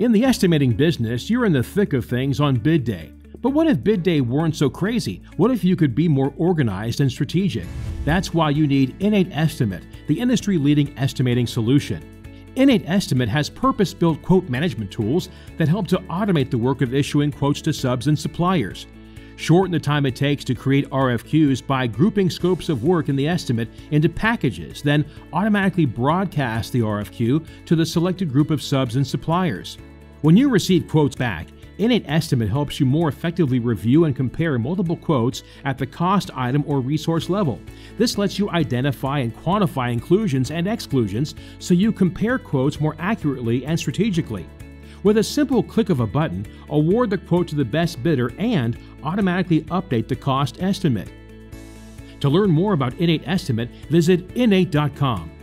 In the estimating business, you're in the thick of things on bid day. But what if bid day weren't so crazy? What if you could be more organized and strategic? That's why you need InEight Estimate, the industry leading estimating solution. InEight Estimate has purpose built quote management tools that help to automate the work of issuing quotes to subs and suppliers. Shorten the time it takes to create RFQs by grouping scopes of work in the estimate into packages, then automatically broadcast the RFQ to the selected group of subs and suppliers. When you receive quotes back, InEight Estimate helps you more effectively review and compare multiple quotes at the cost item or resource level. This lets you identify and quantify inclusions and exclusions so you compare quotes more accurately and strategically. With a simple click of a button, award the quote to the best bidder and automatically update the cost estimate. To learn more about InEight Estimate, visit ineight.com.